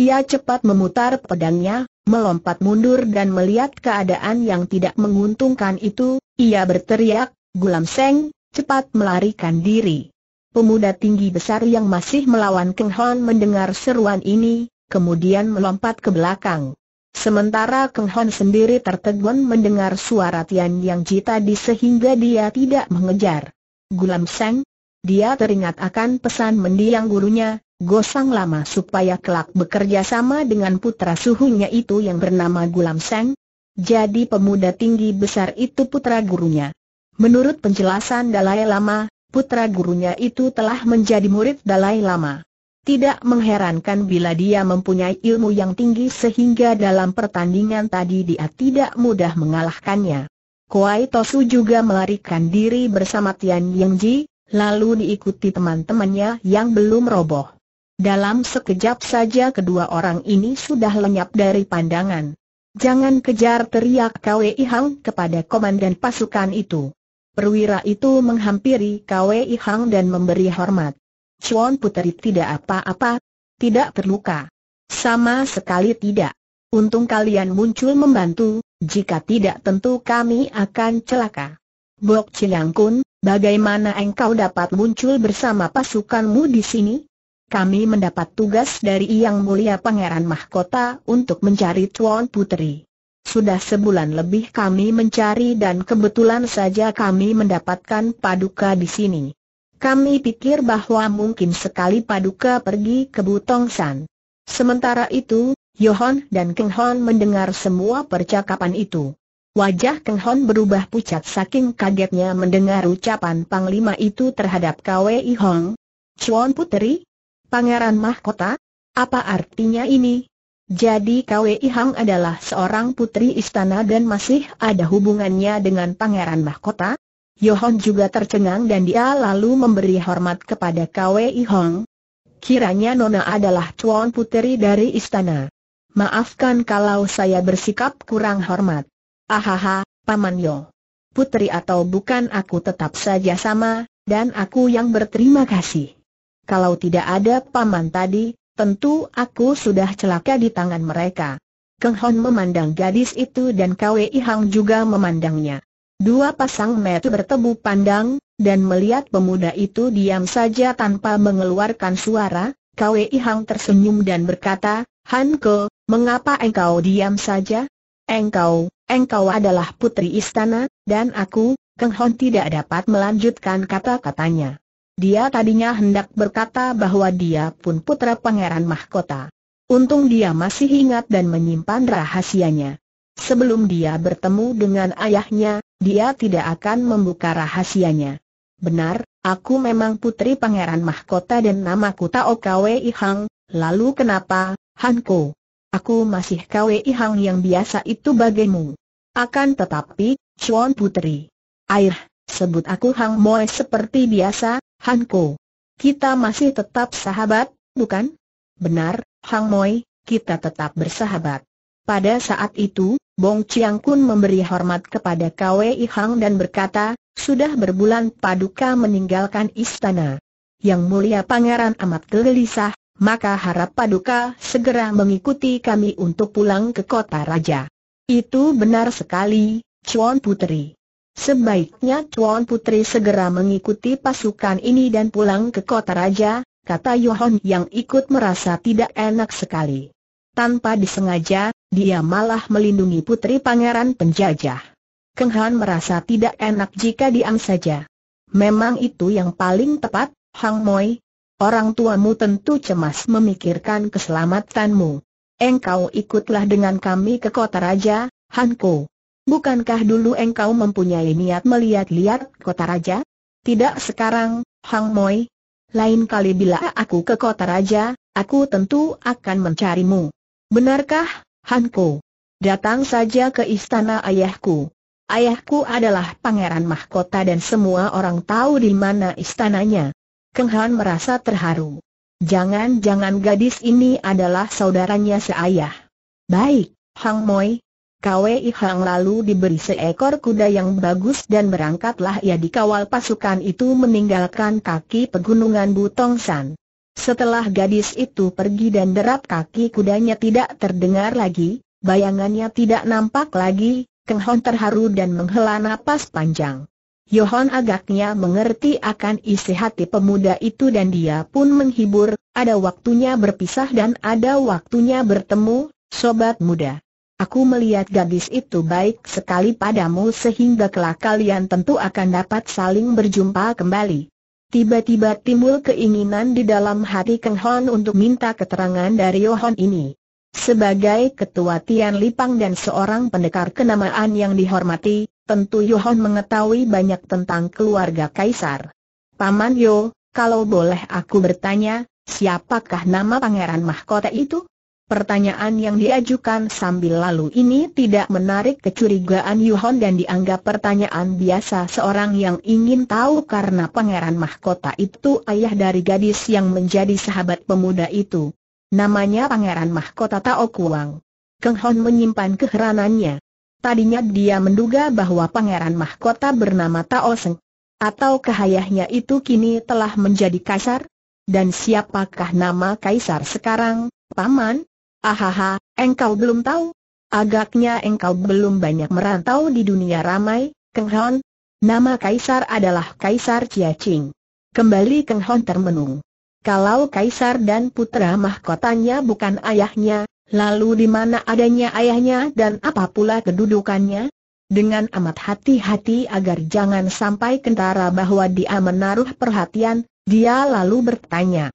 Speaker 1: Ia cepat memutar pedangnya, melompat mundur dan melihat keadaan yang tidak menguntungkan itu, ia berteriak, Gulam Seng, cepat melarikan diri. Pemuda tinggi besar yang masih melawan Keng Hon mendengar seruan ini, kemudian melompat ke belakang. Sementara Keng Hon sendiri tertegun mendengar suara Tian Yang Ji tadi sehingga dia tidak mengejar. Gulam Seng, dia teringat akan pesan mendiang gurunya, gosang lama supaya kelak bekerja sama dengan putra suhunya itu yang bernama Gulam Seng. Jadi pemuda tinggi besar itu putra gurunya. Menurut penjelasan Dalai Lama, putra gurunya itu telah menjadi murid Dalai Lama. Tidak mengherankan bila dia mempunyai ilmu yang tinggi sehingga dalam pertandingan tadi dia tidak mudah mengalahkannya. Kuai Tosu juga melarikan diri bersama Tian Yang Ji, lalu diikuti teman-temannya yang belum roboh. Dalam sekejap saja kedua orang ini sudah lenyap dari pandangan. Jangan kejar teriak Kwei Hang kepada komandan pasukan itu. Perwira itu menghampiri Kwei Hang dan memberi hormat. Chuan Puteri tidak apa-apa. tidak terluka. Sama sekali tidak. Untung kalian muncul membantu, jika tidak tentu kami akan celaka. Bok Chiang Kun, bagaimana engkau dapat muncul bersama pasukanmu di sini? Kami mendapat tugas dari Yang Mulia Pangeran Mahkota untuk mencari Tuan Putri. Sudah sebulan lebih kami mencari dan kebetulan saja kami mendapatkan paduka di sini. Kami pikir bahwa mungkin sekali paduka pergi ke Butong San. Sementara itu, Yohon dan Keng Hon mendengar semua percakapan itu. Wajah Keng Hon berubah pucat saking kagetnya mendengar ucapan Panglima itu terhadap Kwei Hong. Chuan Puteri? Pangeran Mahkota? Apa artinya ini? Jadi Kwei Hang adalah seorang putri istana dan masih ada hubungannya dengan Pangeran Mahkota? Yohon juga tercengang dan dia lalu memberi hormat kepada Kwei Hong. Kiranya Nona adalah tuan putri dari istana. Maafkan kalau saya bersikap kurang hormat. Ahaha, Paman Yo. Putri atau bukan aku tetap saja sama, dan aku yang berterima kasih. Kalau tidak ada paman tadi, Tentu aku sudah celaka di tangan mereka. Keng Hon memandang gadis itu dan Kwei Hang juga memandangnya. Dua pasang mata bertemu pandang, dan melihat pemuda itu diam saja tanpa mengeluarkan suara, Kwei Hang tersenyum dan berkata, Hanko, mengapa engkau diam saja? Engkau, engkau adalah putri istana, dan aku, Keng Hon tidak dapat melanjutkan kata-katanya. Dia tadinya hendak berkata bahwa dia pun putra pangeran mahkota. Untung dia masih ingat dan menyimpan rahasianya. Sebelum dia bertemu dengan ayahnya, dia tidak akan membuka rahasianya. Benar, aku memang putri pangeran mahkota dan namaku Tao Kwei Hang, lalu kenapa, Hanko? Aku masih Kwei Hang yang biasa itu bagimu. Akan tetapi, Chuan Putri. Air, sebut aku Hang Moe seperti biasa, Hanko. Kita masih tetap sahabat, bukan? Benar, Hang Moi, kita tetap bersahabat. Pada saat itu, Bong Chiang Kun memberi hormat kepada Kwei Hang dan berkata, sudah berbulan Paduka meninggalkan istana. Yang mulia pangeran amat gelisah, maka harap Paduka segera mengikuti kami untuk pulang ke kota raja. Itu benar sekali, Chuan Putri. Sebaiknya Tuan Putri segera mengikuti pasukan ini dan pulang ke kota raja, kata Yohon yang ikut merasa tidak enak sekali. Tanpa disengaja, dia malah melindungi putri pangeran penjajah. Keng Han merasa tidak enak jika diam saja. Memang itu yang paling tepat, Hang Moi. Orang tuamu tentu cemas memikirkan keselamatanmu. Engkau ikutlah dengan kami ke kota raja, Hanko. Bukankah dulu engkau mempunyai niat melihat-lihat kota raja? Tidak sekarang, Hang Moi. Lain kali bila aku ke kota raja, aku tentu akan mencarimu. Benarkah, Hanko? Datang saja ke istana ayahku. Ayahku adalah pangeran mahkota dan semua orang tahu di mana istananya. Keng Han merasa terharu. Jangan-jangan gadis ini adalah saudaranya seayah. Baik, Hang Moi, Kwei Hang lalu diberi seekor kuda yang bagus dan berangkatlah ia dikawal pasukan itu meninggalkan kaki pegunungan Butong San. Setelah gadis itu pergi dan derap kaki kudanya tidak terdengar lagi, bayangannya tidak nampak lagi, Keng Hon terharu dan menghela napas panjang. Yohon agaknya mengerti akan isi hati pemuda itu dan dia pun menghibur, ada waktunya berpisah dan ada waktunya bertemu, sobat muda. Aku melihat gadis itu baik sekali padamu sehingga kelak kalian tentu akan dapat saling berjumpa kembali. Tiba-tiba timbul keinginan di dalam hati Keng Hon untuk minta keterangan dari Yohon ini. Sebagai ketua Tian Lipang dan seorang pendekar kenamaan yang dihormati, tentu Yohon mengetahui banyak tentang keluarga Kaisar. Paman Yo, kalau boleh aku bertanya, siapakah nama pangeran mahkota itu? Pertanyaan yang diajukan sambil lalu ini tidak menarik kecurigaan Yuhon dan dianggap pertanyaan biasa seorang yang ingin tahu karena pangeran mahkota itu ayah dari gadis yang menjadi sahabat pemuda itu. Namanya pangeran mahkota Tao Kuang. Keng Hon menyimpan keheranannya. Tadinya dia menduga bahwa pangeran mahkota bernama Tao Seng. Atau kehayahnya itu kini telah menjadi kasar? Dan siapakah nama kaisar sekarang, Paman? Ahaha, engkau belum tahu? Agaknya engkau belum banyak merantau di dunia ramai, Keng Hon. Nama kaisar adalah Kaisar Chia Ching. Kembali Keng Hon termenung. Kalau kaisar dan putra mahkotanya bukan ayahnya, lalu di mana adanya ayahnya dan apa pula kedudukannya? Dengan amat hati-hati agar jangan sampai kentara bahwa dia menaruh perhatian, dia lalu bertanya.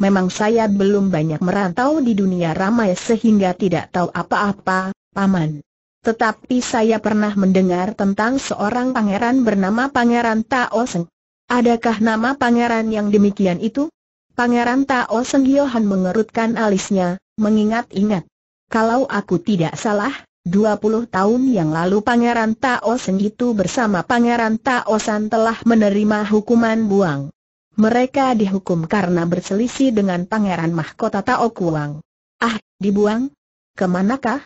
Speaker 1: Memang saya belum banyak merantau di dunia ramai sehingga tidak tahu apa-apa, Paman. Tetapi saya pernah mendengar tentang seorang pangeran bernama Pangeran Tao Seng. Adakah nama pangeran yang demikian itu? Pangeran Tao Seng Yohan mengerutkan alisnya, mengingat-ingat. Kalau aku tidak salah, 20 tahun yang lalu Pangeran Tao Seng itu bersama Pangeran Tao San telah menerima hukuman buang. Mereka dihukum karena berselisih dengan Pangeran Mahkota Tao Kuang. Ah, dibuang? Ke manakah?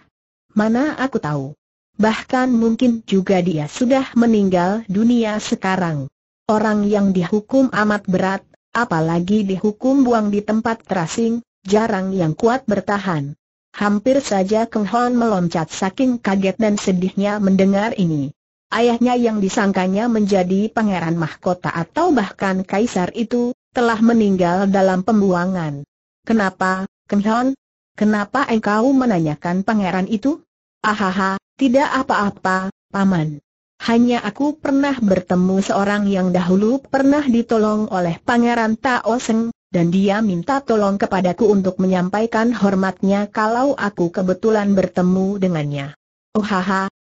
Speaker 1: Mana aku tahu. Bahkan mungkin juga dia sudah meninggal dunia sekarang. Orang yang dihukum amat berat, apalagi dihukum buang di tempat terasing, jarang yang kuat bertahan. Hampir saja Keng Hon meloncat saking kaget dan sedihnya mendengar ini. Ayahnya yang disangkanya menjadi pangeran mahkota atau bahkan kaisar itu, telah meninggal dalam pembuangan. Kenapa, Keng Hon? Kenapa engkau menanyakan pangeran itu? Ahaha, tidak apa-apa, Paman. Hanya aku pernah bertemu seorang yang dahulu pernah ditolong oleh Pangeran Tao Seng, dan dia minta tolong kepadaku untuk menyampaikan hormatnya kalau aku kebetulan bertemu dengannya. Oh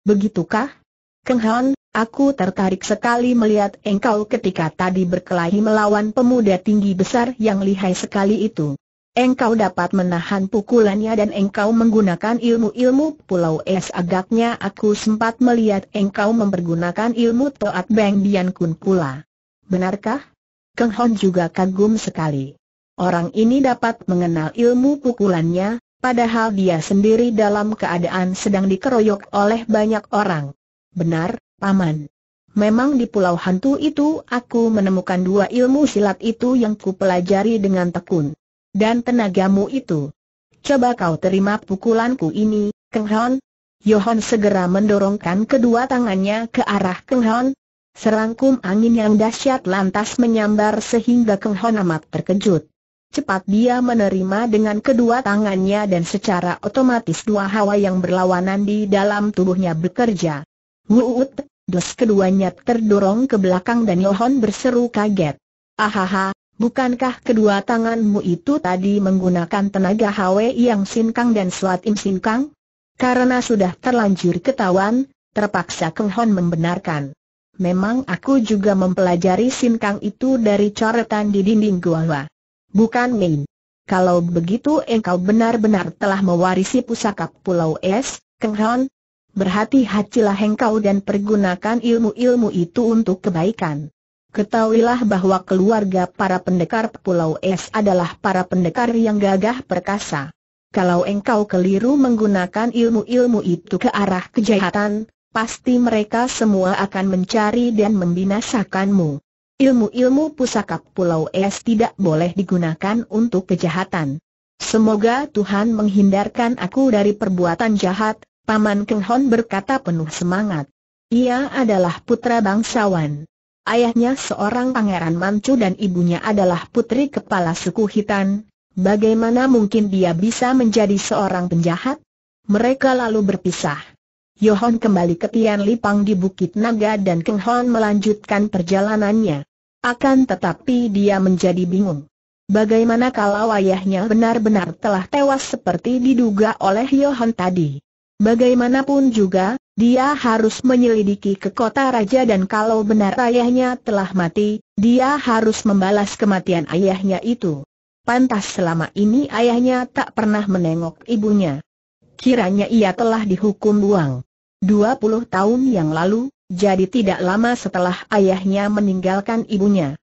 Speaker 1: begitukah? Keng Hon, aku tertarik sekali melihat engkau ketika tadi berkelahi melawan pemuda tinggi besar yang lihai sekali itu. Engkau dapat menahan pukulannya dan engkau menggunakan ilmu-ilmu Pulau Es agaknya aku sempat melihat engkau mempergunakan ilmu Toat Beng Bian Kun pula. Benarkah? Keng Hon juga kagum sekali. Orang ini dapat mengenal ilmu pukulannya, padahal dia sendiri dalam keadaan sedang dikeroyok oleh banyak orang. Benar, Paman. Memang di Pulau Hantu itu aku menemukan dua ilmu silat itu yang kupelajari dengan tekun dan tenagamu itu. Coba kau terima pukulanku ini, Keng Hon. Yohon segera mendorongkan kedua tangannya ke arah Keng Hon. Serangkum angin yang dahsyat lantas menyambar sehingga Keng Hon amat terkejut. Cepat dia menerima dengan kedua tangannya dan secara otomatis dua hawa yang berlawanan di dalam tubuhnya bekerja. Wuut, dos keduanya terdorong ke belakang dan Yohon berseru kaget. Ahaha, Bukankah kedua tanganmu itu tadi menggunakan tenaga Hwe yang Sinkang dan Suat Im Sinkang? Karena sudah terlanjur ketahuan, terpaksa Keng Hon membenarkan. Memang aku juga mempelajari Sinkang itu dari coretan di dinding gua. Bukan main. Kalau begitu engkau benar-benar telah mewarisi pusaka Pulau Es, Keng Hon. Berhati-hatilah engkau dan pergunakan ilmu-ilmu itu untuk kebaikan. Ketahuilah bahwa keluarga para pendekar Pulau Es adalah para pendekar yang gagah perkasa. Kalau engkau keliru menggunakan ilmu-ilmu itu ke arah kejahatan, pasti mereka semua akan mencari dan membinasakanmu. Ilmu-ilmu pusaka Pulau Es tidak boleh digunakan untuk kejahatan. Semoga Tuhan menghindarkan aku dari perbuatan jahat, Paman Keng Hon berkata penuh semangat. Ia adalah putra bangsawan. Ayahnya seorang pangeran Manchu dan ibunya adalah putri kepala suku Hitan. Bagaimana mungkin dia bisa menjadi seorang penjahat? Mereka lalu berpisah. Yohon kembali ke Tian Lipang di Bukit Naga dan Keng Hon melanjutkan perjalanannya. Akan tetapi dia menjadi bingung. Bagaimana kalau ayahnya benar-benar telah tewas seperti diduga oleh Yohon tadi? Bagaimanapun juga, dia harus menyelidiki ke kota raja dan kalau benar ayahnya telah mati, dia harus membalas kematian ayahnya itu. Pantas selama ini ayahnya tak pernah menengok ibunya. Kiranya ia telah dihukum buang. 20 tahun yang lalu, jadi tidak lama setelah ayahnya meninggalkan ibunya.